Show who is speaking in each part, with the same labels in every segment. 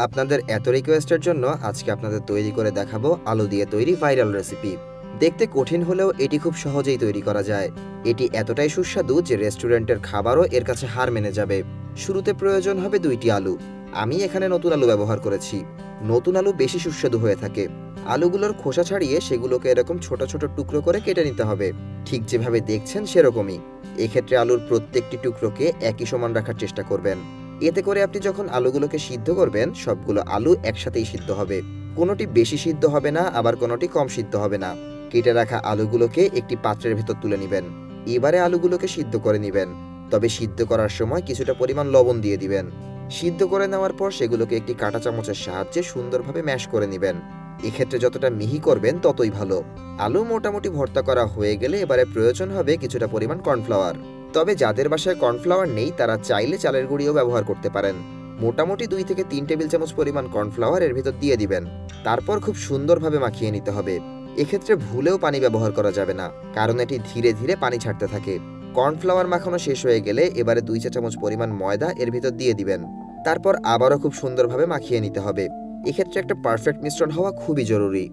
Speaker 1: আপনাদের এত রিকোয়েস্টের জন্য আজকে আপনাদের তৈরি করে দেখাবো আলু দিয়ে তৈরি ভাইরাল রেসিপি দেখতে কঠিন হলেও এটি খুব সহজেই তৈরি করা যায়। এটি এতটাই সুস্বাদু যে রেস্টুরেন্টের খাবারও এর কাছে হার মেনে যাবে। শুরুতে প্রয়োজন হবে দুইটি আলু। আমি এখানে নতুন আলু ব্যবহার করেছি। নতুন আলু বেশি সুস্বাদু হয়ে থাকে। আলুগুলোর খোসা ছাড়িয়ে সেগুলোকে এরকম ছোট ছোট টুকরো করে কেটে নিতে হবে। ঠিক যেভাবে দেখছেন সেরকমই। এক্ষেত্রে আলুর প্রত্যেকটি টুকরোকে একই সমান রাখার চেষ্টা করবেন। এতে করে আপনি যখন আলুগুলোকে সিদ্ধ করবেন, সবগুলো আলু একসাথেই সিদ্ধ হবে। কোনোটি বেশি সিদ্ধ হবে না, আবার কোনোটি কম সিদ্ধ হবে না। কেটে রাখা আলুগুলোকে একটি পাত্রের ভেতর তুলে নেবেন। এবারে আলুগুলোকে সিদ্ধ করে নেবেন। তবে সিদ্ধ করার সময় কিছুটা পরিমাণ লবণ দিয়ে দিবেন। সিদ্ধ করে নেওয়ার পর সেগুলোকে একটি কাঁটা চামচের সাহায্যে সুন্দরভাবে ম্যাশ করে নেবেন। এক্ষেত্রে যতটা মিহি করবেন, ততই ভালো। আলু মোটামুটি ভর্তা করা হয়ে গেলে এবারে প্রয়োজন হবে কিছুটা পরিমাণ কর্নফ্লাওয়ার। তবে যাদের বাসায় কর্নফ্লাওয়ার নেই, তারা চাইলে চালের গুঁড়িও ব্যবহার করতে পারেন। মোটামুটি দুই থেকে তিন টেবিল চামচ পরিমাণ কর্নফ্লাওয়ার এর ভিতর দিয়ে দিবেন। তারপর খুব সুন্দরভাবে মাখিয়ে নিতে হবে। এক্ষেত্রে ভুলেও পানি ব্যবহার করা যাবে না, কারণ এটি ধীরে ধীরে পানি ছাড়তে থাকে। কর্নফ্লাওয়ার মাখানো শেষ হয়ে গেলে এবারে দুই চা চামচ পরিমাণ ময়দা এর ভিতর দিয়ে দিবেন। তারপর আবারও খুব সুন্দরভাবে মাখিয়ে নিতে হবে। এক্ষেত্রে একটা পারফেক্ট মিশ্রণ হওয়া খুবই জরুরি।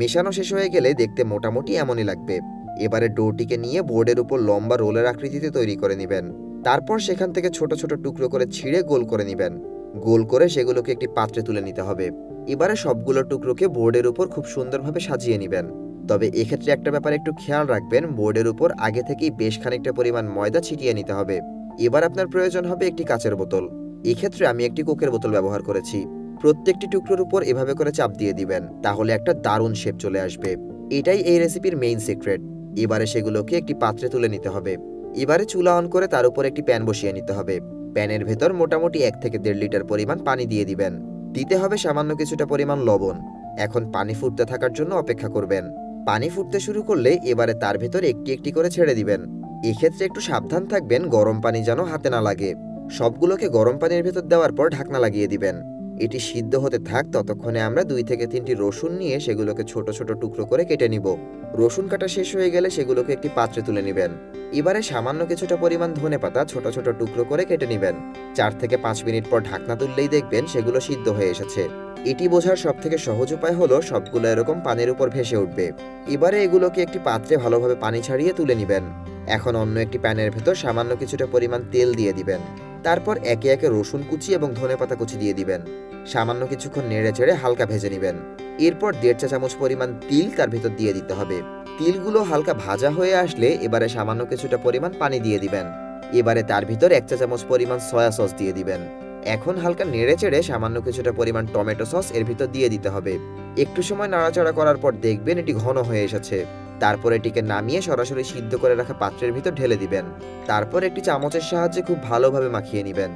Speaker 1: মেশানো শেষ হয়ে গেলে দেখতে মোটামুটি এমনই লাগবে। এবারে ডোটিকে নিয়ে বোর্ডের উপর লম্বা রোলের আকৃতিতে তৈরি করে নেবেন। তারপর সেখান থেকে ছোট ছোট টুকরো করে ছিঁড়ে গোল করে নেবেন। গোল করে সেগুলোকে একটি পাত্রে তুলে নিতে হবে। এবারে সবগুলো টুকরোকে বোর্ডের উপর খুব সুন্দরভাবে সাজিয়ে নেবেন। তবে এক্ষেত্রে একটা ব্যাপার একটু খেয়াল রাখবেন, বোর্ডের উপর আগে থেকেই বেশ খানিকটা পরিমাণ ময়দা ছিটিয়ে নিতে হবে। এবার আপনার প্রয়োজন হবে একটি কাচের বোতল। এক্ষেত্রে আমি একটি কোকের বোতল ব্যবহার করেছি। প্রত্যেকটি টুকরোর উপর এভাবে করে চাপ দিয়ে দিবেন, তাহলে একটা দারুণ শেপ চলে আসবে। এটাই এই রেসিপির মেইন সিক্রেট এবারে সেগুলোকে একটি পাত্রে তুলে নিতে হবে। এবারে চুলা অন করে তার উপর একটি প্যান বসিয়ে নিতে হবে। প্যানের ভেতর মোটামুটি এক থেকে দেড় লিটার পরিমাণ পানি দিয়ে দিবেন। দিতে হবে সামান্য কিছুটা পরিমাণ লবণ। এখন পানি ফুটতে থাকার জন্য অপেক্ষা করবেন। পানি ফুটতে শুরু করলে এবারে তার ভেতর একটি একটি করে ছেড়ে দিবেন। এক্ষেত্রে একটু সাবধান থাকবেন, গরম পানি যেন হাতে না লাগে। সবগুলোকে গরম পানির ভেতর দেওয়ার পর ঢাকনা লাগিয়ে দিবেন। এটি সিদ্ধ হতে থাক, ততক্ষণে আমরা দুই থেকে তিনটি রসুন নিয়ে সেগুলোকে ছোট ছোট টুকরো করে কেটে নিব। রসুন কাটা শেষ হয়ে গেলে সেগুলোকে একটি পাত্রে তুলে নেবেন। এবারে সামান্য কিছুটা পরিমাণ ধনে পাতা ছোট ছোট টুকরো করে কেটে নেবেন। চার থেকে পাঁচ মিনিট পর ঢাকনা তুললেই দেখবেন সেগুলো সিদ্ধ হয়ে এসেছে। এটি বোঝার সব থেকে সহজ উপায় হলো সবগুলো এরকম পানির উপর ভেসে উঠবে। এবারে এগুলোকে একটি পাত্রে ভালোভাবে পানি ছাড়িয়ে তুলে নেবেন। এখন অন্য একটি প্যানের ভেতর সামান্য কিছুটা পরিমাণ তেল দিয়ে দিবেন। তারপর একে একে রসুন কুচি এবং ধনে পাতা কুচি দিয়ে দিবেন। সামান্য কিছুক্ষণ নেড়ে চেড়ে হালকা ভেজে নেবেন। এরপর দেড় চা চামচ পরিমাণ তিল তার ভিতর দিয়ে দিতে হবে। তিলগুলো হালকা ভাজা হয়ে আসলে এবারে সামান্য কিছুটা পরিমাণ পানি দিয়ে দিবেন। এবারে তার ভিতর এক চা চামচ পরিমাণ সয়া সস দিয়ে দিবেন। এখন হালকা নেড়ে চেড়ে সামান্য কিছুটা পরিমাণ টমেটো সস এর ভিতর দিয়ে দিতে হবে। একটু সময় নাড়াচাড়া করার পর দেখবেন এটি ঘন হয়ে এসেছে। তারপর এটিকে নামিয়ে সরাসরি সিদ্ধ করে রাখা পাত্রের ভিতর ঢেলে দিবেন। তারপর একটি চামচের সাহায্যে খুব ভালোভাবে মাখিয়ে নেবেন।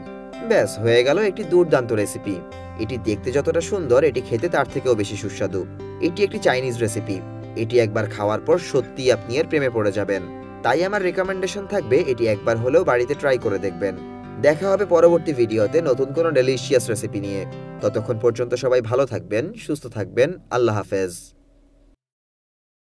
Speaker 1: ব্যাস, হয়ে গেল একটি দুর্দান্ত রেসিপি এটি দেখতে যতটা সুন্দর, এটি খেতে তার থেকেও বেশি সুস্বাদু। এটি একটি চাইনিজ রেসিপি এটি একবার খাওয়ার পর সত্যি আপনি এর প্রেমে পড়ে যাবেন। তাই আমার রেকমেন্ডেশন থাকবে, এটি একবার হলেও বাড়িতে ট্রাই করে দেখবেন। দেখা হবে পরবর্তী ভিডিওতে নতুন কোনো ডেলিশিয়াস রেসিপি নিয়ে। ততক্ষণ পর্যন্ত সবাই ভালো থাকবেন, সুস্থ থাকবেন। আল্লাহ হাফেজ।